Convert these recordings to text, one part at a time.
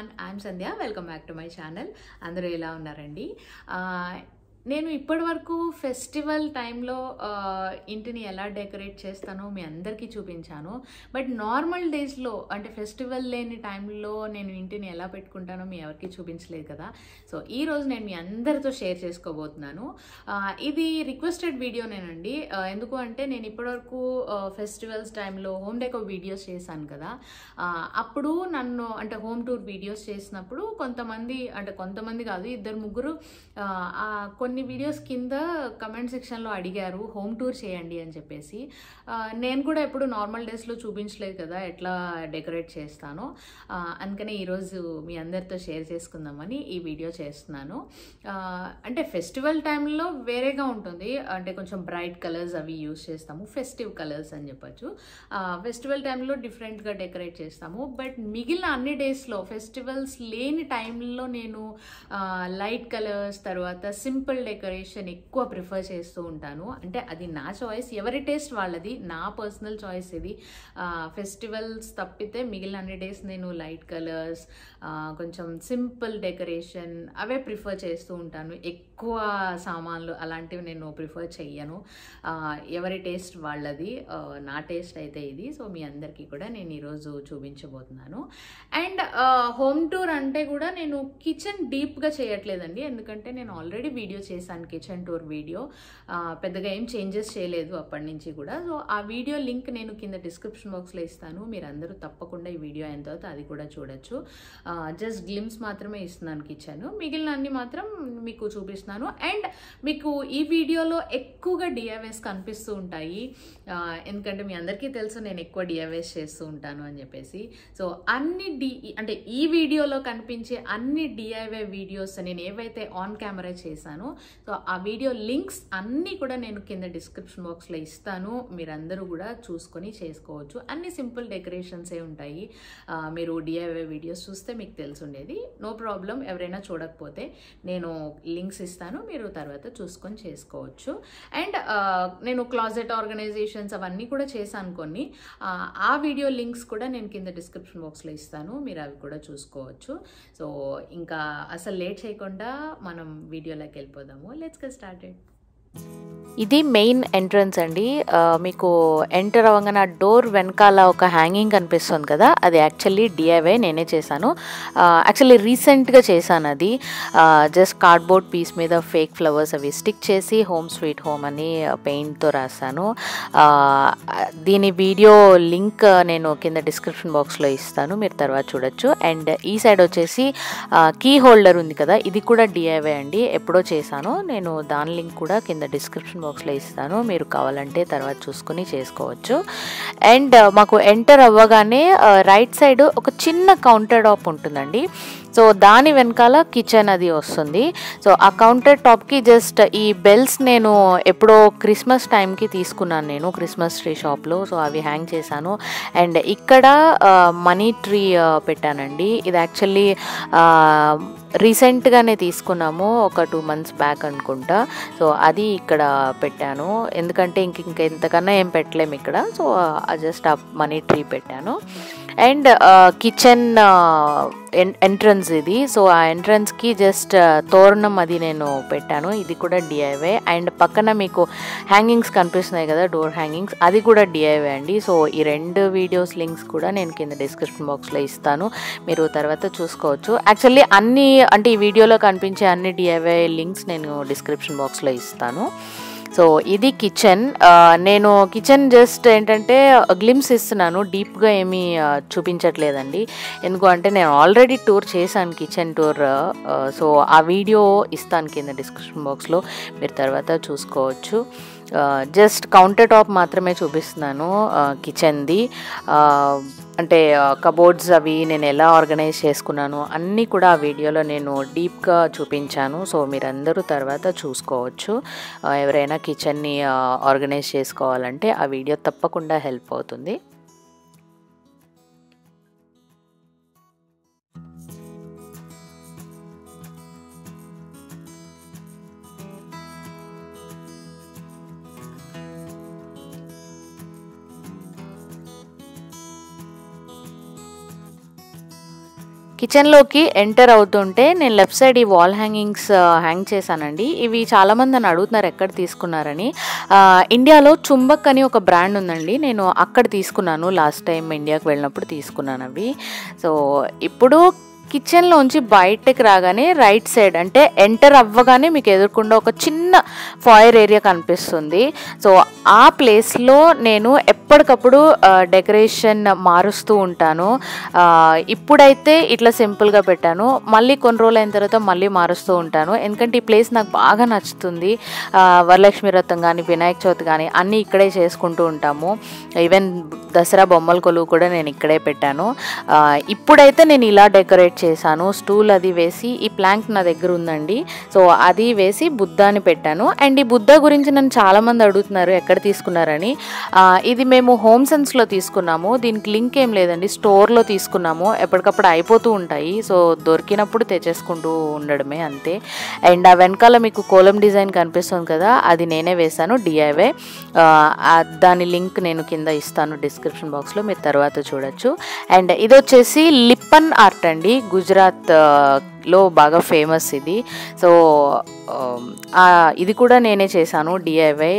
Everyone I'm Sandhya welcome back to my channel అందరూ ఎలా ఉన్నారండి? నేను ఇప్పటి వరకు ఫెస్టివల్ టైంలో ఇంటిని ఎలా డెకరేట్ చేస్తానో మీ అందరికీ చూపించాను. బట్ నార్మల్ డేస్లో అంటే ఫెస్టివల్ లేని టైంలో నేను ఇంటిని ఎలా పెట్టుకుంటానో మీ ఎవరికి చూపించలేదు కదా. సో ఈ రోజు నేను మీ అందరితో షేర్ చేసుకోబోతున్నాను. ఇది రిక్వెస్టెడ్ వీడియోనేనండి. ఎందుకు అంటే నేను ఇప్పటివరకు ఫెస్టివల్స్ టైంలో హోమ్ డెకో వీడియోస్ చేశాను కదా. అప్పుడు నన్ను అంటే హోమ్ టూర్ వీడియోస్ చేసినప్పుడు కొంతమంది అంటే కొంతమంది కాదు ఇద్దరు ముగ్గురు కొన్ని కొన్ని వీడియోస్ కింద కమెంట్ సెక్షన్లో అడిగారు హోమ్ టూర్ చేయండి అని చెప్పేసి. నేను కూడా ఎప్పుడు నార్మల్ డేస్లో చూపించలేదు కదా ఎట్లా డెకరేట్ చేస్తానో. అందుకనే ఈరోజు మీ అందరితో షేర్ చేసుకుందామని ఈ వీడియో చేస్తున్నాను. అంటే ఫెస్టివల్ టైంలో వేరేగా ఉంటుంది. అంటే కొంచెం బ్రైట్ కలర్స్ అవి యూస్ చేస్తాము ఫెస్టివ్ కలర్స్ అని చెప్పొచ్చు. ఫెస్టివల్ టైంలో డిఫరెంట్గా డెకరేట్ చేస్తాము. బట్ మిగిలిన అన్ని డేస్లో ఫెస్టివల్స్ లేని టైంలో నేను లైట్ కలర్స్ తర్వాత సింపుల్ డెకరేషన్ ఎక్కువ ప్రిఫర్ చేస్తూ ఉంటాను. అంటే అది నా చాయిస్ ఎవరి టేస్ట్ వాళ్ళది నా పర్సనల్ చాయిస్ ఇది. ఫెస్టివల్స్ తప్పితే మిగిలిన అన్ని డేస్ నేను లైట్ కలర్స్ కొంచెం సింపుల్ డెకరేషన్ అవే ప్రిఫర్ చేస్తూ ఉంటాను. ఎక్కువ సామాన్లు అలాంటివి నేను ప్రిఫర్ చెయ్యను. ఎవరి టేస్ట్ వాళ్ళది నా టేస్ట్ అయితే ఇది. సో మీ అందరికీ కూడా నేను ఈరోజు చూపించబోతున్నాను. అండ్ హోమ్ టూర్ అంటే కూడా నేను కిచెన్ డీప్గా చేయట్లేదండి. ఎందుకంటే నేను ఆల్రెడీ వీడియో చేశాను కిచెన్ టూర్ వీడియో. పెద్దగా ఏం చేంజెస్ చేయలేదు అప్పటి నుంచి కూడా. సో ఆ వీడియో లింక్ నేను కింద డిస్క్రిప్షన్ బాక్స్లో ఇస్తాను. మీరు అందరూ తప్పకుండా ఈ వీడియో అయిన తర్వాత అది కూడా చూడొచ్చు. జస్ట్ గ్లిమ్స్ మాత్రమే ఇస్తున్నాను కిచెన్. మిగిలిన అన్ని మాత్రం మీకు చూపిస్తున్నాను. అండ్ మీకు ఈ వీడియోలో ఎక్కువగా డిఐవైస్ కనిపిస్తూ ఉంటాయి. ఎందుకంటే మీ అందరికీ తెలుసు నేను ఎక్కువ డిఐవైస్ చేస్తూ ఉంటాను అని చెప్పేసి. సో అన్ని డి అంటే ఈ వీడియోలో కనిపించే అన్ని డిఐవై వీడియోస్ నేను ఏవైతే ఆన్ కెమెరా చేశానో సో ఆ వీడియో లింక్స్ అన్నీ కూడా నేను కింద డిస్క్రిప్షన్ బాక్స్లో ఇస్తాను. మీరందరూ కూడా చూసుకొని చేసుకోవచ్చు. అన్ని సింపుల్ డెకరేషన్సే ఉంటాయి. మీరు డిఐవై వీడియోస్ చూస్తే మీకు తెలిసి ఉండేది నో ప్రాబ్లం ఎవరైనా చూడకపోతే నేను లింక్స్ ఇస్తాను. మీరు తర్వాత చూసుకొని చేసుకోవచ్చు. అండ్ నేను క్లాజెట్ ఆర్గనైజేషన్స్ అవన్నీ కూడా చేశాను కొన్ని. ఆ, వీడియో లింక్స్ కూడా నేను కింద డిస్క్రిప్షన్ బాక్స్లో ఇస్తాను. మీరు అవి కూడా చూసుకోవచ్చు. సో ఇంకా అసలు లేట్ చేయకుండా మనం వీడియోలోకి Furthermore, let's get started. ఇది మెయిన్ ఎంట్రన్స్ అండి. మీకు ఎంటర్ అవ్వగానే డోర్ వెనకాల ఒక హ్యాంగింగ్ కనిపిస్తుంది కదా అది యాక్చువల్లీ డిఐవై నేనే చేశాను. యాక్చువల్లీ రీసెంట్గా చేశాను అది. జస్ట్ కార్డ్బోర్డ్ పీస్ మీద ఫేక్ ఫ్లవర్స్ అవి స్టిక్ చేసి హోమ్ స్వీట్ హోమ్ అని పెయింట్తో రాశాను. దీని వీడియో లింక్ నేను కింద డిస్క్రిప్షన్ బాక్స్లో ఇస్తాను మీరు తర్వాత చూడొచ్చు. అండ్ ఈ సైడ్ వచ్చేసి కీ హోల్డర్ ఉంది కదా ఇది కూడా డిఐవై అండి ఎప్పుడో చేశాను. నేను దాని లింక్ కూడా కింద డిస్క్రిప్షన్ బాక్స్లో ఇస్తాను. మీరు కావాలంటే తర్వాత చూసుకుని చేసుకోవచ్చు. అండ్ మాకు ఎంటర్ అవ్వగానే రైట్ సైడ్ ఒక చిన్న కౌంటర్ టాప్ ఉంటుందండి. సో దాని వెనకాల కిచెన్ అది వస్తుంది. సో ఆ కౌంటర్ టాప్కి జస్ట్ ఈ బెల్స్ నేను ఎప్పుడో క్రిస్మస్ టైంకి తీసుకున్నాను నేను క్రిస్మస్ ట్రీ షాప్లో. సో అవి హ్యాంగ్ చేశాను. అండ్ ఇక్కడ మనీ ట్రీ పెట్టానండి. ఇది యాక్చువల్లీ రీసెంట్గానే తీసుకున్నాము ఒక టూ మంత్స్ బ్యాక్ అనుకుంటా. సో అది ఇక్కడ పెట్టాను. ఎందుకంటే ఇంక ఇంక ఎంతకన్నా ఏం పెట్టలేము ఇక్కడ. సో జస్ట్ ఆ మనీ ట్రీ పెట్టాను. అండ్ కిచెన్ ఎంట్రన్స్ ఇది. సో ఆ ఎంట్రన్స్కి జస్ట్ తోరణం అది నేను పెట్టాను. ఇది కూడా డిఐవే అండ్ పక్కన మీకు హ్యాంగింగ్స్ కనిపిస్తున్నాయి కదా డోర్ హ్యాంగింగ్స్. అది కూడా డిఐవే అండి. సో ఈ రెండు వీడియోస్ లింక్స్ కూడా నేను కింద డిస్క్రిప్షన్ బాక్స్లో ఇస్తాను. మీరు తర్వాత చూసుకోవచ్చు. యాక్చువల్లీ అన్ని అంటే ఈ వీడియోలో కనిపించే అన్ని డిఐవే లింక్స్ నేను డిస్క్రిప్షన్ బాక్స్లో ఇస్తాను. సో ఇది కిచెన్. నేను కిచెన్ జస్ట్ ఏంటంటే గ్లిమ్స్ ఇస్తున్నాను. డీప్గా ఏమీ చూపించట్లేదండి. ఎందుకంటే నేను ఆల్రెడీ టూర్ చేశాను కిచెన్ టూర్ సో ఆ వీడియో ఇస్తాను కింద డిస్క్రిప్షన్ బాక్స్లో మీరు తర్వాత చూసుకోవచ్చు. జస్ట్ కౌంటర్ టాప్ మాత్రమే చూపిస్తున్నాను కిచెన్ది. అంటే కబోర్డ్స్ అవి నేను ఎలా ఆర్గనైజ్ చేసుకున్నాను అన్నీ కూడా ఆ వీడియోలో నేను డీప్గా చూపించాను. సో మీరందరూ తర్వాత చూసుకోవచ్చు. ఎవరైనా కిచెన్ని ఆర్గనైజ్ చేసుకోవాలంటే ఆ వీడియో తప్పకుండా హెల్ప్ అవుతుంది. కిచెన్లోకి ఎంటర్ అవుతుంటే నేను లెఫ్ట్ సైడ్ ఈ వాల్ హ్యాంగింగ్స్ హ్యాంగ్ చేశానండి. ఇవి చాలామంది నన్ను అడుగుతున్నారు ఎక్కడ తీసుకున్నారని. ఇండియాలో చుంబక్ అని ఒక బ్రాండ్ ఉందండి. నేను అక్కడ తీసుకున్నాను. లాస్ట్ టైం ఇండియాకి వెళ్ళినప్పుడు తీసుకున్నాను అవి. సో ఇప్పుడు కిచెన్లోంచి బయటకు రాగానే రైట్ సైడ్ అంటే ఎంటర్ అవ్వగానే మీకు ఎదుర్కొండ ఒక చిన్న ఫైర్ ఏరియా కనిపిస్తుంది. సో ఆ ప్లేస్లో నేను ఎప్పటికప్పుడు డెకరేషన్ మారుస్తూ ఉంటాను. ఇప్పుడైతే ఇట్లా సింపుల్గా పెట్టాను. మళ్ళీ కొన్ని రోజులు అయిన తర్వాత మళ్ళీ మారుస్తూ ఉంటాను. ఎందుకంటే ఈ ప్లేస్ నాకు బాగా నచ్చుతుంది. వరలక్ష్మి వ్రతం కానీ వినాయక చవితి కానీ అన్నీ ఇక్కడే చేసుకుంటూ ఉంటాము. ఈవెన్ దసరా బొమ్మల కొలువు కూడా నేను ఇక్కడే పెట్టాను. ఇప్పుడైతే నేను ఇలా డెకరేట్ చేశాను. స్టూల్ అది వేసి ఈ ప్లాంక్ నా దగ్గర ఉందండి. సో అది వేసి బుద్ధాని పెట్టాను. అండ్ ఈ బుద్ధ గురించి నన్ను చాలామంది అడుగుతున్నారు ఎక్కడ తీసుకున్నారని. ఇది మేము హోమ్ సెన్స్లో తీసుకున్నాము. దీనికి లింక్ ఏం లేదండి. స్టోర్లో తీసుకున్నాము. ఎప్పటికప్పుడు అయిపోతూ ఉంటాయి. సో దొరికినప్పుడు తెచ్చేసుకుంటూ ఉండడమే అంతే. అండ్ ఆ వెనకాల మీకు కోలం డిజైన్ కనిపిస్తుంది కదా అది నేనే వేశాను డిఐవే దాని లింక్ నేను కింద ఇస్తాను డిస్క్రిప్షన్ బాక్స్లో. మీరు తర్వాత చూడొచ్చు. అండ్ ఇది వచ్చేసి లిప్పన్ ఆర్ట్ అండి. గుజరాత్లో బాగా ఫేమస్ ఇది. సో ఇది కూడా నేనే చేశాను. డిఐవై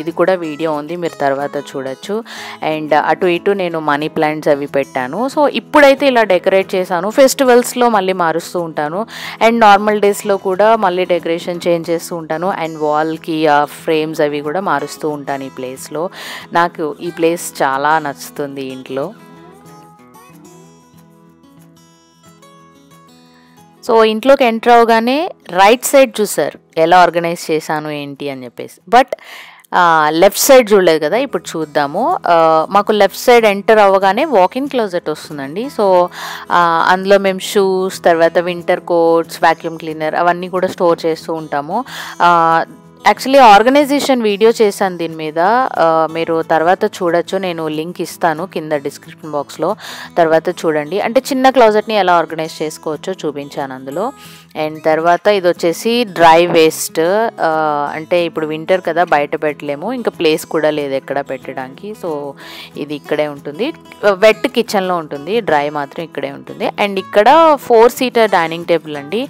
ఇది కూడా వీడియో ఉంది. మీరు తర్వాత చూడొచ్చు. అండ్ అటు ఇటు నేను మనీ ప్లాంట్స్ అవి పెట్టాను. సో ఇప్పుడైతే ఇలా డెకరేట్ చేశాను. ఫెస్టివల్స్లో మళ్ళీ మారుస్తూ ఉంటాను. అండ్ నార్మల్ డేస్లో కూడా మళ్ళీ డెకరేషన్ చేంజ్ చేస్తూ ఉంటాను. అండ్ వాల్కి ఆ ఫ్రేమ్స్ అవి కూడా మారుస్తూ ఉంటాను ఈ ప్లేస్లో. నాకు ఈ ప్లేస్ చాలా నచ్చుతుంది ఇంట్లో. సో ఇంట్లోకి ఎంటర్ అవగానే రైట్ సైడ్ చూసారు ఎలా ఆర్గనైజ్ చేశాను ఏంటి అని చెప్పేసి. బట్ లెఫ్ట్ సైడ్ చూడలేదు కదా ఇప్పుడు చూద్దాము. మాకు లెఫ్ట్ సైడ్ ఎంటర్ అవ్వగానే వాకింగ్ క్లోజెట్ వస్తుందండి. సో అందులో మేము షూస్ తర్వాత వింటర్ కోట్స్ వాక్యూమ్ క్లీనర్ అవన్నీ కూడా స్టోర్ చేస్తూ ఉంటాము. యాక్చువల్లీ ఆర్గనైజేషన్ వీడియో చేశాను దీని మీద. మీరు తర్వాత చూడొచ్చు. నేను లింక్ ఇస్తాను కింద డిస్క్రిప్షన్ బాక్స్లో తర్వాత చూడండి. అంటే చిన్న క్లాజెట్ని ఎలా ఆర్గనైజ్ చేసుకోవచ్చో చూపించాను అందులో. అండ్ తర్వాత ఇది వచ్చేసి డ్రై వేస్ట్ అంటే ఇప్పుడు వింటర్ కదా బయట పెట్టలేము. ఇంకా ప్లేస్ కూడా లేదు ఎక్కడ పెట్టడానికి. సో ఇది ఇక్కడే ఉంటుంది. వెట్ కిచెన్లో ఉంటుంది. డ్రై మాత్రం ఇక్కడే ఉంటుంది. అండ్ ఇక్కడ ఫోర్ సీటర్ డైనింగ్ టేబుల్ అండి.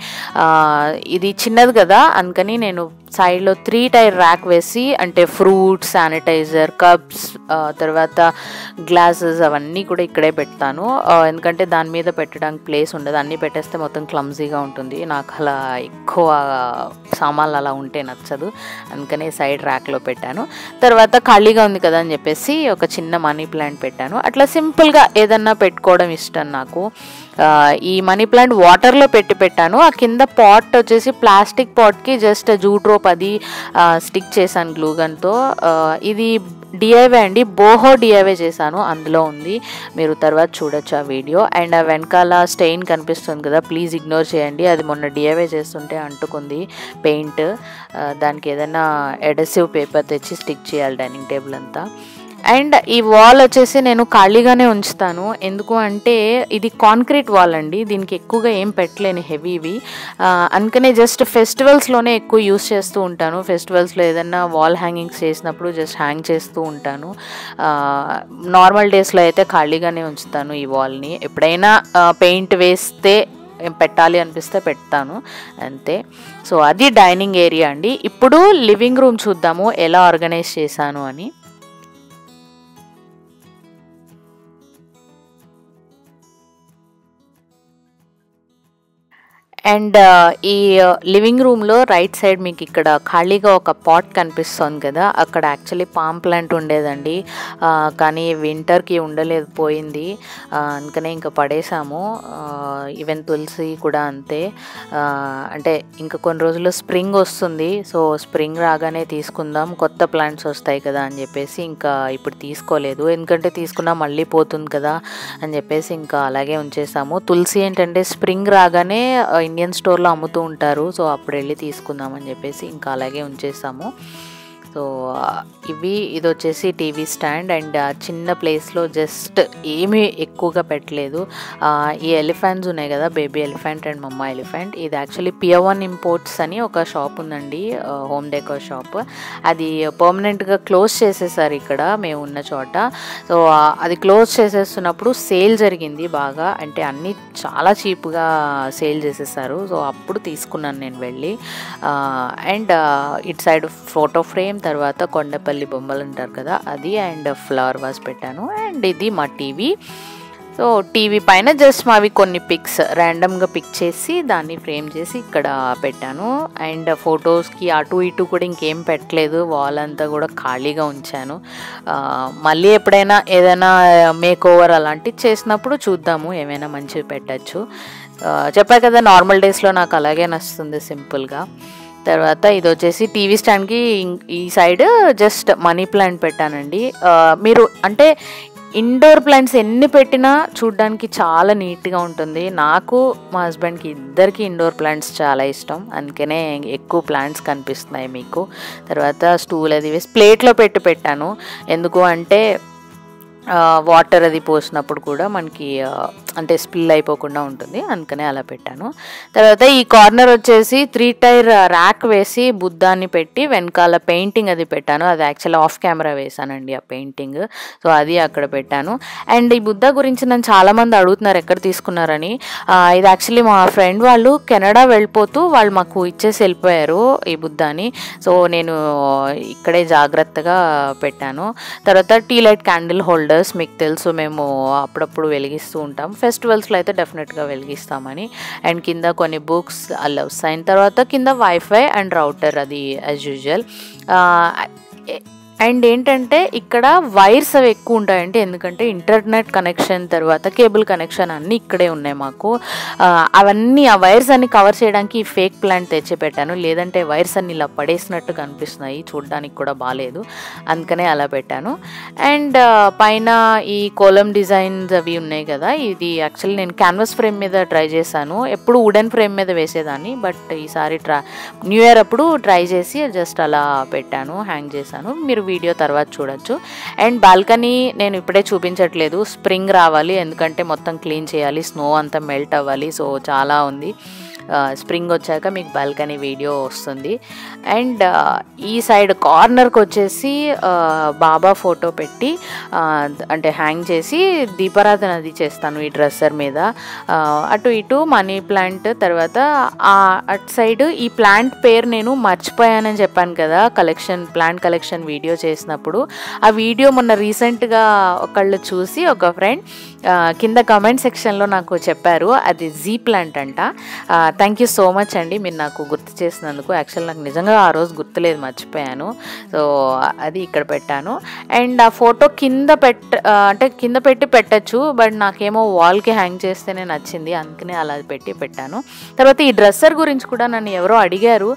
ఇది చిన్నది కదా అందుకని నేను సైడ్లో త్రీ టైర్ ర్యాక్ వేసి అంటే ఫ్రూట్స్ శానిటైజర్ కప్స్ తర్వాత గ్లాసెస్ అవన్నీ కూడా ఇక్కడే పెడతాను. ఎందుకంటే దాని మీద పెట్టడానికి ప్లేస్ ఉండదు. అన్నీ పెట్టేస్తే మొత్తం క్లమ్జీగా ఉంటుంది. నాకు అలా ఎక్కువ సామాన్లు అలా ఉంటే నచ్చదు. అందుకనే సైడ్ ర్యాక్లో పెట్టాను. తర్వాత ఖాళీగా ఉంది కదా అని చెప్పేసి ఒక చిన్న మనీ ప్లాంట్ పెట్టాను. అట్లా సింపుల్గా ఏదన్నా పెట్టుకోవడం ఇష్టం నాకు. ఈ మనీ ప్లాంట్ వాటర్లో పెట్టి పెట్టాను. ఆ కింద పాట్ వచ్చేసి ప్లాస్టిక్ పాట్కి జస్ట్ జూట్ రోప్ అది స్టిక్ చేశాను గ్లూగన్తో ఇది డిఐవే అండి. బోహో డిఐవే చేశాను. అందులో ఉంది. మీరు తర్వాత చూడొచ్చు ఆ వీడియో. అండ్ ఆ వెనకాల స్టెయిన్ కనిపిస్తుంది కదా ప్లీజ్ ఇగ్నోర్ చేయండి. అది మొన్న డిఐవే చేస్తుంటే అంటుకుంది పెయింట్. దానికి ఏదైనా ఎడసివ్ పేపర్ తెచ్చి స్టిక్ చేయాలి డైనింగ్ టేబుల్ అంతా. అండ్ ఈ వాల్ వచ్చేసి నేను ఖాళీగానే ఉంచుతాను. ఎందుకు అంటే ఇది కాంక్రీట్ వాల్ అండి. దీనికి ఎక్కువగా ఏం పెట్టలేను హెవీవి. అందుకనే జస్ట్ ఫెస్టివల్స్లోనే ఎక్కువ యూస్ చేస్తూ ఉంటాను. ఫెస్టివల్స్లో ఏదైనా వాల్ హ్యాంగింగ్స్ చేసినప్పుడు జస్ట్ హ్యాంగ్ చేస్తూ ఉంటాను. నార్మల్ డేస్లో అయితే ఖాళీగానే ఉంచుతాను ఈ వాల్ని. ఎప్పుడైనా పెయింట్ వేస్తే పెట్టాలి అనిపిస్తే పెడతాను. అంతే. సో అది డైనింగ్ ఏరియా అండి. ఇప్పుడు లివింగ్ రూమ్ చూద్దాము. ఎలా ఆర్గనైజ్ చేశాను అని. అండ్ ఈ లివింగ్ రూమ్లో రైట్ సైడ్ మీకు ఇక్కడ ఖాళీగా ఒక పాట్ కనిపిస్తుంది కదా అక్కడ యాక్చువల్లీ పామ్ ప్లాంట్ ఉండేదండి. కానీ వింటర్కి ఉండలేదు పోయింది. అందుకనే ఇంకా పడేసాము. ఈవెన్ తులసి కూడా అంతే. అంటే ఇంకా కొన్ని రోజుల్లో స్ప్రింగ్ వస్తుంది. సో స్ప్రింగ్ రాగానే తీసుకుందాం కొత్త ప్లాంట్స్ వస్తాయి కదా అని చెప్పేసి ఇంకా ఇప్పుడు తీసుకోలేదు. ఎందుకంటే తీసుకున్నా మళ్ళీ పోతుంది కదా అని చెప్పేసి ఇంకా అలాగే ఉంచేసాము. తులసి ఏంటంటే స్ప్రింగ్ రాగానే ఇండియన్ స్టోర్లో అమ్ముతూ ఉంటారు. సో అప్పుడు వెళ్ళి తీసుకుందాం అని చెప్పేసి ఇంకా అలాగే ఉంచేసాము. సో ఇవి ఇది వచ్చేసి టీవీ స్టాండ్ అండ్ చిన్న ప్లేస్లో జస్ట్ ఏమీ ఎక్కువగా పెట్టలేదు. ఈ ఎలిఫెంట్స్ ఉన్నాయి కదా baby elephant and mamma elephant. ఇది యాక్చువల్లీ పియవన్ ఇంపోర్ట్స్ అని ఒక షాప్ ఉందండి హోమ్ డెకోర్ షాప్. అది పర్మనెంట్గా క్లోజ్ చేసేసారు ఇక్కడ మేము ఉన్న చోట. సో అది క్లోజ్ చేసేస్తున్నప్పుడు సేల్ జరిగింది బాగా. అంటే అన్నీ చాలా చీప్గా సేల్ చేసేసారు. సో అప్పుడు తీసుకున్నాను నేను వెళ్ళి. And it side photo frame తర్వాత కొండపల్లి బొమ్మలు ఉంటారు కదా అది అండ్ ఫ్లవర్ వాజ్ పెట్టాను. అండ్ ఇది మా టీవీ. సో టీవీ పైన జస్ట్ మావి కొన్ని పిక్స్ ర్యాండమ్గా పిక్ చేసి దాన్ని ఫ్రేమ్ చేసి ఇక్కడ పెట్టాను. అండ్ ఫొటోస్కి అటు ఇటు కూడా ఇంకేం పెట్టలేదు. వాల్ అంతా కూడా ఖాళీగా ఉంచాను. మళ్ళీ ఎప్పుడైనా ఏదైనా మేక్ ఓవర్ అలాంటివి చేసినప్పుడు చూద్దాము. ఏమైనా మంచివి పెట్టచ్చు. చెప్పా కదా నార్మల్ డేస్లో నాకు అలాగే నచ్చుతుంది సింపుల్గా. తర్వాత ఇది వచ్చేసి టీవీ స్టాండ్కి ఈ సైడ్ జస్ట్ మనీ ప్లాంట్ పెట్టానండి. మీరు అంటే ఇండోర్ ప్లాంట్స్ ఎన్ని పెట్టినా చూడడానికి చాలా నీట్గా ఉంటుంది. నాకు మా హస్బెండ్కి ఇద్దరికి ఇండోర్ ప్లాంట్స్ చాలా ఇష్టం. అందుకనే ఎక్కువ ప్లాంట్స్ కనిపిస్తున్నాయి మీకు. తర్వాత స్టూల్ అది వేసి ప్లేట్లో పెట్టి పెట్టాను. ఎందుకు అంటే వాటర్ అది పోసినప్పుడు కూడా మనకి అంటే స్పిల్ అయిపోకుండా ఉంటుంది. అందుకనే అలా పెట్టాను. తర్వాత ఈ కార్నర్ వచ్చేసి త్రీ టైర్ ర్యాక్ వేసి బుద్ధాన్ని పెట్టి వెనకాల పెయింటింగ్ అది పెట్టాను. అది యాక్చువల్ ఆఫ్ కెమెరా వేసానండి ఆ పెయింటింగ్ సో అది అక్కడ పెట్టాను. అండ్ ఈ బుద్ధ గురించి నన్ను చాలామంది అడుగుతున్నారు ఎక్కడ తీసుకున్నారని. ఇది యాక్చువల్లీ మా ఫ్రెండ్ వాళ్ళు కెనడా వెళ్ళిపోతూ వాళ్ళు మాకు ఇచ్చేసి వెళ్ళిపోయారు ఈ బుద్ధాని. సో నేను ఇక్కడే జాగ్రత్తగా పెట్టాను. తర్వాత టీ లైట్ క్యాండిల్ హోల్డర్స్ మీకు తెలుసు మేము అప్పుడప్పుడు వెలిగిస్తూ ఉంటాం. ఫెస్టివల్స్లో అయితే డెఫినెట్గా వెలిగిస్తామని. అండ్ కింద కొన్ని బుక్స్ అలా సైన్ తర్వాత కింద వైఫై అండ్ రౌటర్ అది యాజ్ యూజువల్ అండ్ ఏంటంటే ఇక్కడ వైర్స్ అవి ఎక్కువ ఉంటాయండి. ఎందుకంటే ఇంటర్నెట్ కనెక్షన్ తర్వాత కేబుల్ కనెక్షన్ అన్నీ ఇక్కడే ఉన్నాయి మాకు. అవన్నీ ఆ వైర్స్ అన్ని కవర్ చేయడానికి ఈ ఫేక్ ప్లాంట్ తెచ్చి పెట్టాను లేదంటే వైర్స్ అన్ని ఇలా పడేసినట్టు కనిపిస్తున్నాయి. చూడడానికి కూడా బాగాలేదు అందుకనే అలా పెట్టాను. అండ్ పైన ఈ కోలం డిజైన్స్ అవి ఉన్నాయి కదా. ఇది యాక్చువల్లీ నేను క్యాన్వాస్ ఫ్రేమ్ మీద ట్రై చేశాను. ఎప్పుడు వుడెన్ ఫ్రేమ్ మీద వేసేదాన్ని. బట్ ఈసారి ట్రా న్యూ ఇయర్ అప్పుడు ట్రై చేసి జస్ట్ అలా పెట్టాను హ్యాంగ్ చేశాను. మీరు వీడియో తర్వాత చూడొచ్చు. అండ్ బాల్కనీ నేను ఇప్పుడే చూపించట్లేదు. స్ప్రింగ్ రావాలి ఎందుకంటే మొత్తం క్లీన్ చేయాలి స్నో అంతా మెల్ట్ అవ్వాలి సో చాలా ఉంది. స్ప్రింగ్ వచ్చాక మీకు బాల్కనీ వీడియో వస్తుంది. అండ్ ఈ సైడ్ కార్నర్కి వచ్చేసి బాబా ఫోటో పెట్టి అంటే హ్యాంగ్ చేసి దీపారాధన అది చేస్తాను ఈ డ్రెస్సర్ మీద. అటు ఇటు మనీ ప్లాంట్ తర్వాత అటు సైడ్ ఈ ప్లాంట్ పేరు నేను మర్చిపోయానని చెప్పాను కదా కలెక్షన్ ప్లాంట్ కలెక్షన్ వీడియో చేసినప్పుడు. ఆ వీడియో మొన్న రీసెంట్గా ఒకళ్ళు చూసి ఒక ఫ్రెండ్ కింద కామెంట్ సెక్షన్లో నాకు చెప్పారు. అది జీ ప్లాంట్ అంట. థ్యాంక్ యూ సో మచ్ అండి. మీరు నాకు గుర్తు చేసినందుకు. యాక్చువల్ నాకు నిజంగా ఆ రోజు గుర్తులేదు మర్చిపోయాను. సో అది ఇక్కడ పెట్టాను. అండ్ ఆ ఫోటో కింద పెట్ట అంటే కింద పెట్టి పెట్టచ్చు. బట్ నాకేమో వాల్కి హ్యాంగ్ చేస్తేనే నచ్చింది. అందుకనే అలా పెట్టి పెట్టాను. తర్వాత ఈ డ్రెస్సర్ గురించి కూడా నన్ను ఎవరో అడిగారు.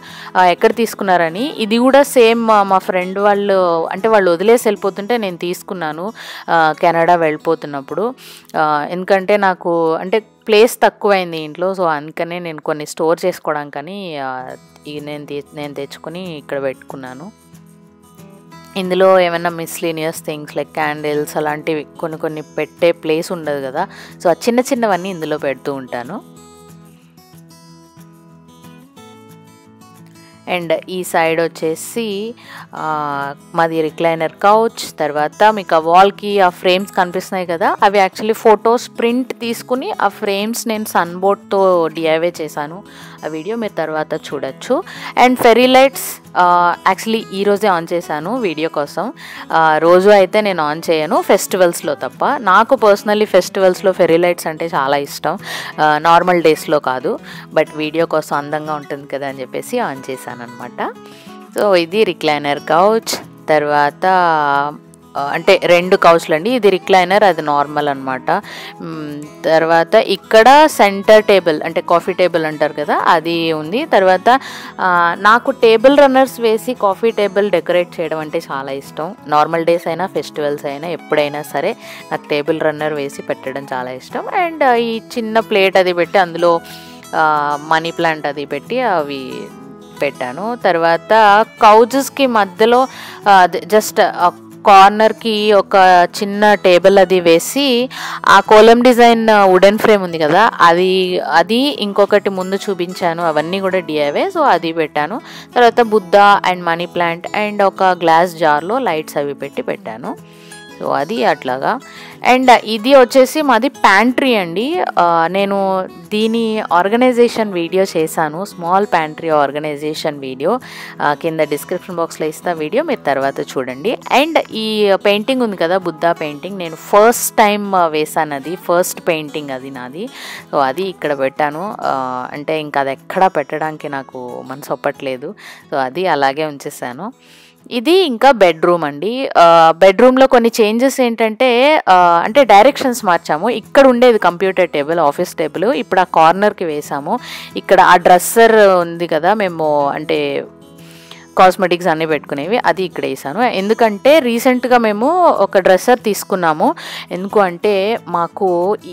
ఎక్కడ తీసుకున్నారని. ఇది కూడా సేమ్ మా ఫ్రెండ్ వాళ్ళు అంటే వాళ్ళు వదిలేసి వెళ్ళిపోతుంటే నేను తీసుకున్నాను. కెనడా వెళ్ళిపోతున్నప్పుడు. ఎందుకంటే నాకు అంటే ప్లేస్ తక్కువైంది ఇంట్లో సో అందుకనే నేను కొన్ని స్టోర్ చేసుకోవడానికని ఆ, నేను నేను తెచ్చుకొని ఇక్కడ పెట్టుకున్నాను. ఇందులో ఏమైనా మిస్లీనియస్ థింగ్స్ లైక్ క్యాండిల్స్ అలాంటివి కొన్ని కొన్ని పెట్టే ప్లేస్ ఉండదు కదా. సో ఆ చిన్న చిన్నవన్నీ ఇందులో పెడుతూ ఉంటాను. అండ్ ఈ సైడ్ వచ్చేసి మాది రిక్లైనర్ కౌచ్ తర్వాత మీకు ఆ వాల్కి ఆ ఫ్రేమ్స్ కనిపిస్తున్నాయి కదా అవి యాక్చువల్లీ ఫొటోస్ ప్రింట్ తీసుకుని ఆ ఫ్రేమ్స్ నేను సన్ బోర్డ్తో డిఐవే చేశాను. ఆ వీడియో మీరు తర్వాత చూడొచ్చు. అండ్ ఫెరీ లైట్స్ యాక్చువల్లీ ఈరోజే ఆన్ చేశాను వీడియో కోసం. రోజు అయితే నేను ఆన్ చేయను ఫెస్టివల్స్లో తప్ప. నాకు పర్సనల్లీ ఫెస్టివల్స్లో ఫెరీ లైట్స్ అంటే చాలా ఇష్టం. నార్మల్ డేస్లో కాదు బట్ వీడియో కోసం అందంగా ఉంటుంది కదా అని చెప్పేసి ఆన్ చేశాను. అనమాట సో ఇది రిక్లైనర్ కౌచ్. తర్వాత అంటే రెండు కౌచ్లు అండి ఇది రిక్లైనర్ అది నార్మల్ అనమాట తర్వాత ఇక్కడ సెంటర్ టేబుల్ అంటే కాఫీ టేబుల్ అంటారు కదా అది ఉంది. తర్వాత నాకు టేబుల్ రన్నర్స్ వేసి కాఫీ టేబుల్ డెకరేట్ చేయడం అంటే చాలా ఇష్టం. నార్మల్ డేస్ అయినా ఫెస్టివల్స్ అయినా ఎప్పుడైనా సరే నాకు టేబుల్ రన్నర్ వేసి పెట్టడం చాలా ఇష్టం. అండ్ ఈ చిన్న ప్లేట్ అది పెట్టి అందులో మనీ ప్లాంట్ అది పెట్టి అవి పెట్టాను. తర్వాత కౌజెస్కి మధ్యలో జస్ట్ కార్నర్కి ఒక చిన్న టేబుల్ అది వేసి ఆ కోలం డిజైన్ వుడెన్ ఫ్రేమ్ ఉంది కదా అది అది ఇంకొకటి ముందు చూపించాను. అవన్నీ కూడా డిఐవే సో అది పెట్టాను. తర్వాత Buddha and money plant and ఒక గ్లాస్ జార్లో లైట్స్ అవి పెట్టి పెట్టాను. సో అది అట్లాగా. అండ్ ఇది వచ్చేసి మాది ప్యాంట్రీ అండి. నేను దీని ఆర్గనైజేషన్ వీడియో చేశాను. Small pantry organization video. కింద డిస్క్రిప్షన్ బాక్స్లో ఇస్తా వీడియో. మీరు తర్వాత చూడండి. అండ్ ఈ పెయింటింగ్ ఉంది కదా బుద్ధా పెయింటింగ్. నేను ఫస్ట్ టైం వేసాను అది. ఫస్ట్ పెయింటింగ్ అది నాది. సో అది ఇక్కడ పెట్టాను. అంటే ఇంకా అది ఎక్కడా పెట్టడానికి నాకు మనసు ఒప్పట్లేదు. సో అది అలాగే ఉంచేసాను ఇది ఇంకా బెడ్రూమ్ అండి. బెడ్రూమ్లో కొన్ని చేంజెస్ ఏంటంటే అంటే డైరెక్షన్స్ మార్చాము. ఇక్కడ ఉండేది కంప్యూటర్ టేబుల్ ఆఫీస్ టేబుల్ ఇప్పుడు ఆ కార్నర్కి వేసాము. ఇక్కడ ఆ డ్రెస్సర్ ఉంది కదా మేము అంటే కాస్మెటిక్స్ అన్నీ పెట్టుకునేవి అది ఇక్కడ వేసాను. ఎందుకంటే రీసెంట్గా మేము ఒక డ్రెస్సర్ తీసుకున్నాము. ఎందుకు అంటే మాకు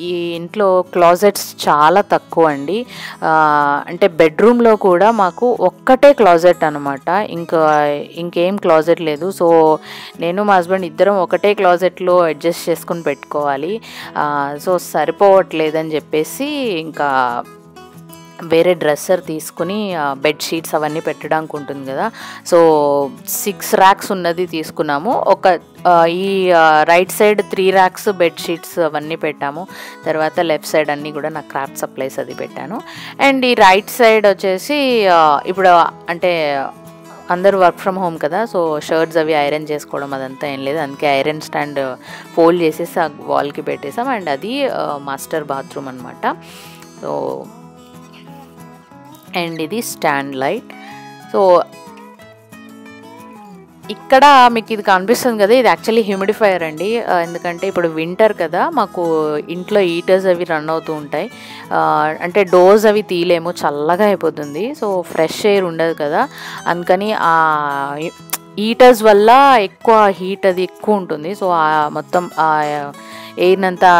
ఈ ఇంట్లో క్లాజెట్స్ చాలా తక్కువ అండి. అంటే బెడ్రూమ్లో కూడా మాకు ఒక్కటే క్లాజెట్ అనమాట ఇంకా ఇంకేం క్లాజెట్ లేదు. సో నేను మా హస్బెండ్ ఇద్దరం ఒకటే క్లాజెట్లో అడ్జస్ట్ చేసుకుని పెట్టుకోవాలి. సో సరిపోవట్లేదని చెప్పేసి ఇంకా వేరే డ్రెస్సర్ తీసుకుని బెడ్ షీట్స్ అవన్నీ పెట్టడానికి ఉంటుంది కదా. సో సిక్స్ ర్యాక్స్ ఉన్నది తీసుకున్నాము. ఒక ఈ right side three racks bed sheets అవన్నీ పెట్టాము. తర్వాత లెఫ్ట్ సైడ్ అన్నీ కూడా నా క్రాఫ్ట్ సప్లైస్ అది పెట్టాను. అండ్ ఈ రైట్ సైడ్ వచ్చేసి ఇప్పుడు అంటే అందరూ వర్క్ ఫ్రమ్ హోమ్ కదా. సో షర్ట్స్ అవి ఐరన్ చేసుకోవడం అదంతా ఏం లేదు. అందుకే ఐరన్ స్టాండ్ ఫోల్డ్ చేసేసి ఆ వాల్కి పెట్టేసాం. అండ్ అది మాస్టర్ బాత్రూమ్ అనమాట సో అండ్ ఇది స్టాండ్ లైట్. సో ఇక్కడ మీకు ఇది కనిపిస్తుంది కదా ఇది యాక్చువల్లీ హ్యూమిడిఫైయర్ అండి. ఎందుకంటే ఇప్పుడు వింటర్ కదా మాకు ఇంట్లో హీటర్స్ అవి రన్ అవుతూ ఉంటాయి. అంటే డోర్స్ అవి తీయలేము చల్లగా అయిపోతుంది. సో ఫ్రెష్ ఎయిర్ ఉండదు కదా. అందుకని ఆ హీటర్స్ వల్ల ఎక్కువ హీట్ అది ఎక్కువ ఉంటుంది. సో ఆ మొత్తం ఎయిర్ని అంతా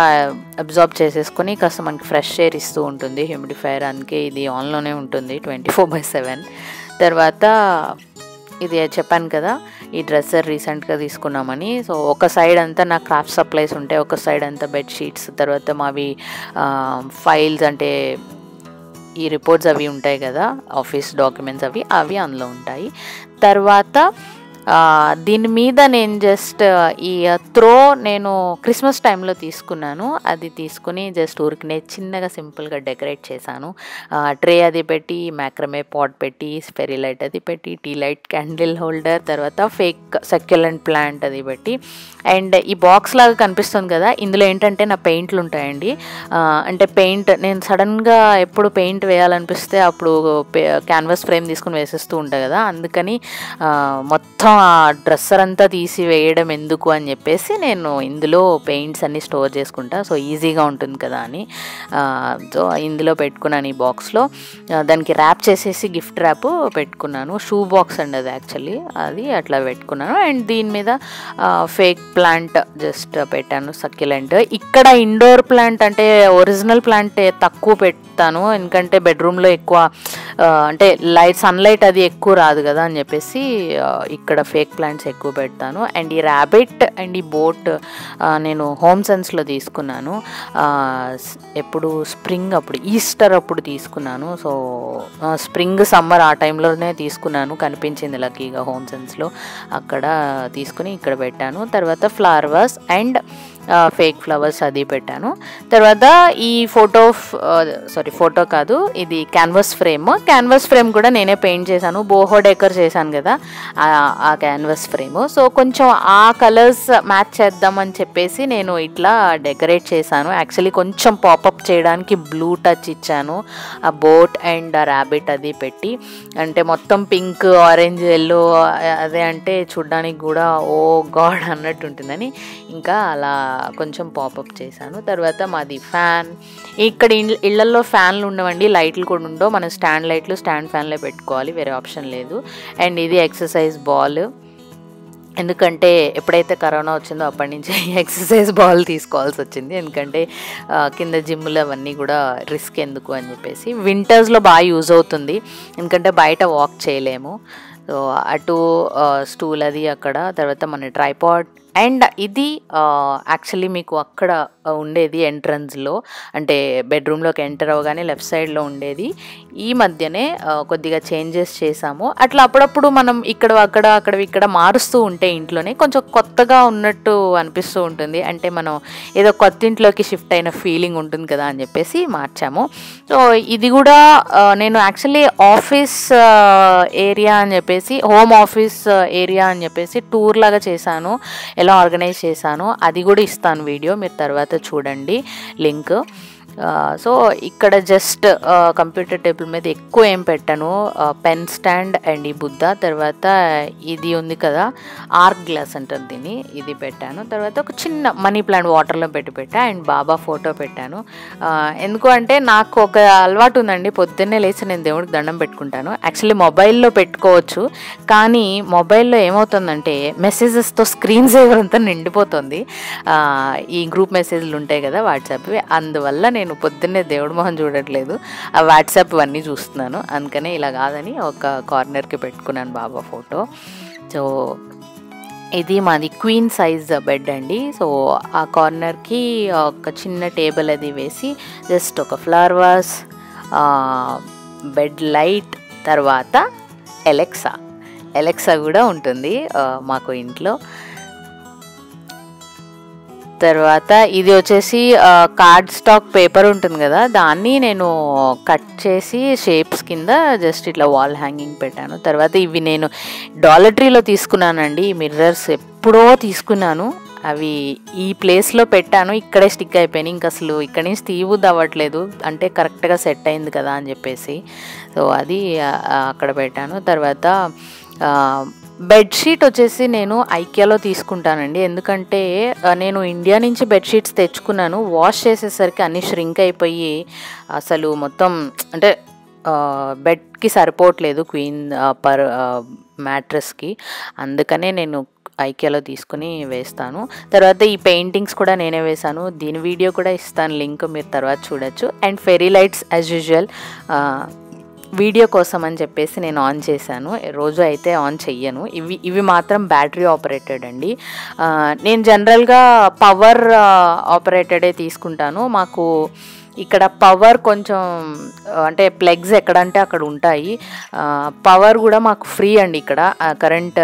అబ్జార్బ్ చేసేసుకొని కాస్త మనకి ఫ్రెష్ ఎయిర్ ఇస్తూ ఉంటుంది. హ్యూమిడిఫైయర్ అందుకే ఇది ఆన్లోనే ఉంటుంది ట్వంటీ ఫోర్ బై సెవెన్. తర్వాత ఇది చెప్పాను కదా ఈ డ్రెస్సర్ రీసెంట్గా తీసుకున్నామని. సో ఒక సైడ్ అంతా నా క్రాఫ్ట్ సప్లైస్ ఉంటాయి ఒక సైడ్ అంతా బెడ్షీట్స్ తర్వాత మావి ఫైల్స్ అంటే ఈ రిపోర్ట్స్ అవి ఉంటాయి కదా ఆఫీస్ డాక్యుమెంట్స్ అవి అవి అందులో ఉంటాయి. తర్వాత దీని మీద నేను జస్ట్ ఈ త్రో నేను క్రిస్మస్ టైంలో తీసుకున్నాను. అది తీసుకుని జస్ట్ ఊరికినే చిన్నగా సింపుల్గా డెకరేట్ చేశాను. ట్రే అది పెట్టి మ్యాక్రమే పాట్ పెట్టి స్పెరీ లైట్ అది పెట్టి టీ లైట్ క్యాండిల్ హోల్డర్ తర్వాత ఫేక్ సక్యులెంట్ ప్లాంట్ అది పెట్టి. అండ్ ఈ బాక్స్ లాగా కనిపిస్తుంది కదా ఇందులో ఏంటంటే నా పెయింట్లు ఉంటాయండి. అంటే పెయింట్ నేను సడన్గా ఎప్పుడు పెయింట్ వేయాలనిపిస్తే అప్పుడు క్యాన్వాస్ ఫ్రేమ్ తీసుకుని వేసేస్తూ ఉంటాయి కదా అందుకని మొత్తం ఆ డ్రెస్సర్ అంతా తీసి వేయడం ఎందుకు అని చెప్పేసి నేను ఇందులో పెయింట్స్ అన్ని స్టోర్ చేసుకుంటా. సో ఈజీగా ఉంటుంది కదా అని. సో ఇందులో పెట్టుకున్నాను ఈ బాక్స్లో. దానికి ర్యాప్ చేసేసి గిఫ్ట్ ర్యాప్ పెట్టుకున్నాను. షూ బాక్స్ అండి అది యాక్చువల్లీ. అది అట్లా పెట్టుకున్నాను. అండ్ దీని మీద ఫేక్ ప్లాంట్ జస్ట్ పెట్టాను సక్యులెంట్. ఇక్కడ ఇండోర్ ప్లాంట్ అంటే ఒరిజినల్ ప్లాంట్ తక్కువ పెడతాను. ఎందుకంటే బెడ్రూమ్లో ఎక్కువ అంటే లైట్ సన్లైట్ అది ఎక్కువ రాదు కదా అని చెప్పేసి ఇక్కడ ఇక్కడ ఫేక్ ప్లాంట్స్ ఎక్కువ పెడతాను. అండ్ ఈ ర్యాబిట్ అండ్ ఈ బోట్ నేను హోమ్ సెన్స్లో తీసుకున్నాను. ఎప్పుడు స్ప్రింగ్ అప్పుడు ఈస్టర్ అప్పుడు తీసుకున్నాను. సో స్ప్రింగ్ సమ్మర్ ఆ టైంలోనే తీసుకున్నాను. కనిపించింది లక్కీగా హోమ్ సెన్స్లో. అక్కడ తీసుకుని ఇక్కడ పెట్టాను. తర్వాత ఫ్లవర్స్ అండ్ ఫేక్ ఫ్లవర్స్ అది పెట్టాను. తర్వాత ఈ ఫోటో సారీ ఫోటో కాదు ఇది క్యాన్వాస్ ఫ్రేమ్ క్యాన్వాస్ ఫ్రేమ్ కూడా నేనే పెయింట్ చేశాను. బోహో డెకర్ చేశాను కదా ఆ- క్యాన్వాస్ ఫ్రేమ్ సో కొంచెం ఆ కలర్స్ మ్యాచ్ చేద్దామని చెప్పేసి నేను ఇట్లా డెకరేట్ చేశాను. యాక్చువల్లీ కొంచెం పాపప్ చేయడానికి బ్లూ టచ్ ఇచ్చాను. ఆ బోట్ అండ్ ఆ ర్యాబిట్ అది పెట్టి అంటే మొత్తం పింక్ ఆరెంజ్ ఎల్లో అదే అంటే చూడ్డానికి కూడా oh ఓ గాడ్ అన్నట్టు ఉంటుందని. ఇంకా అలా కొంచెం పాపప్ చేశాను. తర్వాత మాది ఫ్యాన్. ఇక్కడ ఇళ్ళల్లో ఫ్యాన్లు ఉండవండి లైట్లు కూడా ఉండవు. మనం స్టాండ్ లైట్లు స్టాండ్ ఫ్యాన్లే పెట్టుకోవాలి వేరే ఆప్షన్ లేదు. అండ్ ఇది ఎక్సర్సైజ్ బాల్. ఎందుకంటే ఎప్పుడైతే కరోనా వచ్చిందో అప్పటి నుంచి ఎక్సర్సైజ్ బాల్ తీసుకోవాల్సి వచ్చింది. ఎందుకంటే కింద జిమ్లు అవన్నీ కూడా రిస్క్ ఎందుకు అని చెప్పేసి. వింటర్స్లో బాగా యూజ్ అవుతుంది. ఎందుకంటే బయట వాక్ చేయలేము. సో అటు స్టూల్ అది అక్కడ తర్వాత మన ట్రైపాడ్ అండ్ ఇది యాక్చువల్లీ మీకు అక్కడ ఉండేది ఎంట్రన్స్లో. అంటే బెడ్రూమ్లోకి ఎంటర్ అవ్వగానే లెఫ్ట్ సైడ్లో ఉండేది. ఈ మధ్యనే కొద్దిగా చేంజెస్ చేసాము. అట్లా అప్పుడప్పుడు మనం ఇక్కడ అక్కడ అక్కడ ఇక్కడ మారుస్తూ ఉంటే ఇంట్లోనే కొంచెం కొత్తగా ఉన్నట్టు అనిపిస్తూ ఉంటుంది. అంటే మనం ఏదో కొత్త ఇంట్లోకి షిఫ్ట్ అయిన ఫీలింగ్ ఉంటుంది కదా అని చెప్పేసి మార్చాము. సో ఇది కూడా నేను యాక్చువల్లీ ఆఫీస్ ఏరియా అని చెప్పేసి హోమ్ ఆఫీస్ ఏరియా అని చెప్పేసి టూర్ లాగా చేశాను. ఎలా ఆర్గనైజ్ చేశాను అది కూడా ఇస్తాను వీడియో. మీరు తర్వాత చూడండి లింక్. సో ఇక్కడ జస్ట్ కంప్యూటర్ టేబుల్ మీద ఎక్కువ ఏం పెట్టాను. పెన్ స్టాండ్ అండ్ ఈ బుద్ధ. తర్వాత ఇది ఉంది కదా ఆర్క్ గ్లాస్ అంటారు దీన్ని. ఇది పెట్టాను. తర్వాత ఒక చిన్న మనీ ప్లాంట్ వాటర్లో పెట్టి పెట్టా అండ్ బాబా ఫోటో పెట్టాను. ఎందుకు అంటే నాకు ఒక అలవాటు ఉందండి. పొద్దున్నే లేచి నేను దేవుడికి దండం పెట్టుకుంటాను. యాక్చువల్లీ మొబైల్లో పెట్టుకోవచ్చు. కానీ మొబైల్లో ఏమవుతుందంటే మెసేజెస్తో స్క్రీన్ సేవర్ అంతా నిండిపోతుంది. ఈ గ్రూప్ మెసేజ్లు ఉంటాయి కదా వాట్సాప్వి అందువల్ల నేను నేను పొద్దున్నే దేవుడి మొహం చూడట్లేదు. ఆ వాట్సాప్ అన్నీ చూస్తున్నాను. అందుకనే ఇలా కాదని ఒక కార్నర్కి పెట్టుకున్నాను బాబా ఫోటో. సో ఇది మాది క్వీన్ సైజ్ బెడ్ అండి. సో ఆ కార్నర్కి ఒక చిన్న టేబుల్ అది వేసి జస్ట్ ఒక ఫ్లవర్ వాస్ బెడ్ లైట్ తర్వాత ఎలెక్సా. ఎలెక్సా కూడా ఉంటుంది మాకు ఇంట్లో. తర్వాత ఇది వచ్చేసి కార్డ్ స్టాక్ పేపర్ ఉంటుంది కదా దాన్ని నేను కట్ చేసి షేప్స్ కింద జస్ట్ ఇట్లా వాల్ హ్యాంగింగ్ పెట్టాను. తర్వాత ఇవి నేను డాలటరీలో తీసుకున్నానండి. ఈ మిర్రర్స్ ఎప్పుడో తీసుకున్నాను. అవి ఈ ప్లేస్లో పెట్టాను. ఇక్కడే స్టిక్ అయిపోయినాయి. ఇంక అసలు ఇక్కడి నుంచి తీయబుద్ది అవ్వట్లేదు. అంటే కరెక్ట్గా సెట్ అయింది కదా అని చెప్పేసి. సో అది అక్కడ పెట్టాను. తర్వాత బెడ్షీట్ వచ్చేసి నేను ఐక్యాలో తీసుకుంటానండి. ఎందుకంటే నేను ఇండియా నుంచి బెడ్షీట్స్ తెచ్చుకున్నాను. వాష్ చేసేసరికి అన్నీ ష్రింక్ అయిపోయి అసలు మొత్తం అంటే బెడ్కి సరిపోవట్లేదు క్వీన్ పర్ మ్యాట్రస్కి. అందుకనే నేను ఐక్యాలో తీసుకుని వేస్తాను. తర్వాత ఈ పెయింటింగ్స్ కూడా నేనే వేశాను. దీని వీడియో కూడా ఇస్తాను లింక్ మీరు తర్వాత చూడొచ్చు. And fairy lights as usual video కోసం అని చెప్పేసి నేను ఆన్ చేశాను. రోజు అయితే ఆన్ చెయ్యను. ఇవి ఇవి మాత్రం బ్యాటరీ ఆపరేటెడ్ అండి. నేను జనరల్గా పవర్ ఆపరేటెడే తీసుకుంటాను. మాకు ఇక్కడ పవర్ కొంచెం అంటే ప్లగ్స్ ఎక్కడంటే అక్కడ ఉంటాయి. పవర్ కూడా మాకు ఫ్రీ అండి ఇక్కడ. కరెంట్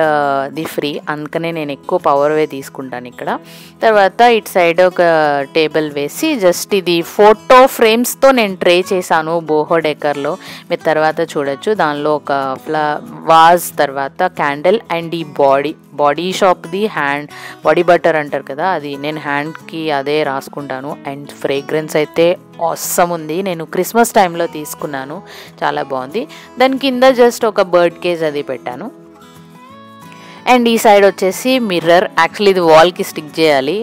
ది ఫ్రీ అందుకనే నేను ఎక్కువ పవర్వే తీసుకుంటాను ఇక్కడ. తర్వాత ఇటు సైడ్ ఒక టేబుల్ వేసి జస్ట్ ఇది ఫోటో ఫ్రేమ్స్తో నేను ట్రే చేశాను బోహో డెకర్లో మీరు తర్వాత చూడొచ్చు. దానిలో ఒక ఫ్లా వాజ్ తర్వాత క్యాండిల్ అండ్ ఈ బాడీ బాడీ షాప్ది హ్యాండ్ బాడీ బటర్ అంటారు కదా అది నేను హ్యాండ్కి అదే రాసుకుంటాను. అండ్ ఫ్రేగ్రెన్స్ అయితే అవసరం ఉంది. నేను క్రిస్మస్ టైంలో తీసుకున్నాను. చాలా బాగుంది. దాని కింద జస్ట్ ఒక బర్డ్ కేజ్ అది పెట్టాను. అండ్ ఈ సైడ్ వచ్చేసి మిర్రర్ యాక్చువల్లీ ఇది వాల్కి స్టిక్ చేయాలి.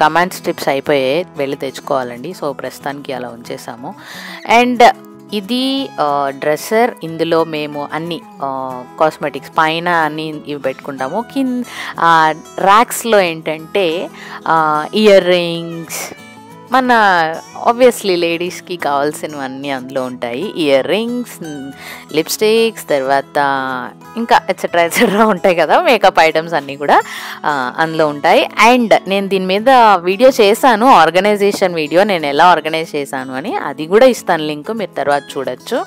కమాండ్ స్ట్రిప్స్ అయిపోయాయి. వెళ్ళి తెచ్చుకోవాలండి. సో ప్రస్తుతానికి అలా ఉంచేసాము. అండ్ ఇది డ్రెస్సర్ ఇందులో మేము అన్ని కాస్మెటిక్స్ పైన అన్ని ఇవి పెట్టుకుంటాము. కింద ర్యాక్స్లో ఏంటంటే ఇయర్ రింగ్స్ మన ఆబ్వియస్లీ లేడీస్కి కావాల్సినవన్నీ అందులో ఉంటాయి. ఇయర్ రింగ్స్ లిప్స్టిక్స్ తర్వాత ఇంకా ఎట్సెట్రా ఎట్సెట్రా ఉంటాయి కదా మేకప్ ఐటమ్స్ అన్నీ కూడా అందులో ఉంటాయి. అండ్ నేను దీని మీద వీడియో చేశాను ఆర్గనైజేషన్ వీడియో నేను ఎలా ఆర్గనైజ్ చేశాను అని అది కూడా ఇస్తాను లింక్ మీరు తర్వాత చూడొచ్చు.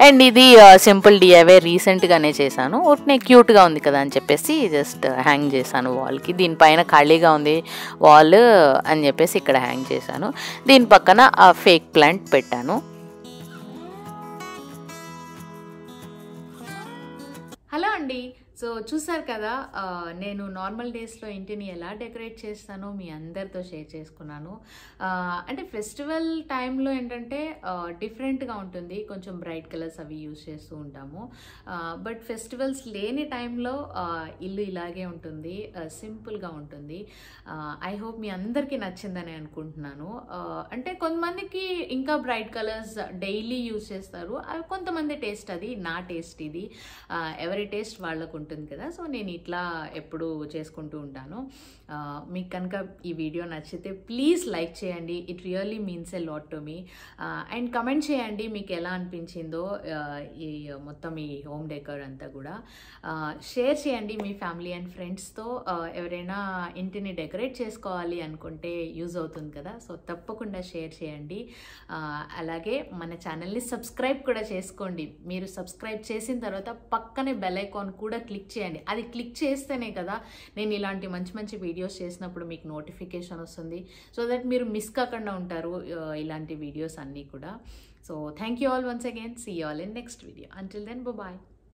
అండ్ ఇది సింపుల్ డిఐవే రీసెంట్గానే చేశాను. ఒకటి క్యూట్గా ఉంది కదా అని చెప్పేసి జస్ట్ హ్యాంగ్ చేశాను వాల్కి. దీనిపైన ఖాళీగా ఉంది వాల్ అని చెప్పేసి ఇక్కడ హ్యాంగ్ చేశాను. దీని పక్కన ఆ ఫేక్ ప్లాంట్ పెట్టాను. హలో అండి. సో చూసారు కదా నేను నార్మల్ డేస్లో ఇంటిని ఎలా డెకరేట్ చేస్తానో మీ అందరితో షేర్ చేసుకున్నాను. అంటే ఫెస్టివల్ టైంలో ఏంటంటే డిఫరెంట్గా ఉంటుంది. కొంచెం బ్రైట్ కలర్స్ అవి యూజ్ చేస్తూ ఉంటాము. బట్ ఫెస్టివల్స్ లేని టైంలో ఇల్లు ఇలాగే ఉంటుంది. సింపుల్గా ఉంటుంది. ఐ హోప్ మీ అందరికీ నచ్చిందని అనుకుంటున్నాను. అంటే కొంతమందికి ఇంకా బ్రైట్ కలర్స్ డైలీ యూజ్ చేస్తారు. అవి కొంతమంది టేస్ట్ అది నా టేస్ట్ ఇది. ఎవరి టేస్ట్ వాళ్ళకు ఉంటుంది కదా. సో నేను ఇట్లా ఎప్పుడు చేసుకుంటూ ఉంటాను. మీకు కనుక ఈ వీడియో నచ్చితే ప్లీజ్ లైక్ చేయండి. It really means a lot to me and comment చేయండి మీకు ఎలా అనిపించిందో ఈ మొత్తం ఈ హోమ్ డెకర్ అంతా కూడా. షేర్ చేయండి మీ ఫ్యామిలీ అండ్ ఫ్రెండ్స్తో ఎవరైనా ఇంటిని డెకరేట్ చేసుకోవాలి అనుకుంటే యూజ్ అవుతుంది కదా. సో తప్పకుండా షేర్ చేయండి. అలాగే మన ఛానల్ని సబ్స్క్రైబ్ కూడా చేసుకోండి. మీరు సబ్స్క్రైబ్ చేసిన తర్వాత పక్కనే బెల్ ఐకాన్ కూడా క్లిక్ క్లిక్ చేయండి. అది క్లిక్ చేస్తేనే కదా నేను ఇలాంటి మంచి మంచి వీడియోస్ చేసినప్పుడు మీకు నోటిఫికేషన్ వస్తుంది. సో దట్ మీరు మిస్ కాకుండా ఉంటారు ఇలాంటి వీడియోస్ అన్నీ కూడా. So thank you all once again see all in next video until then bye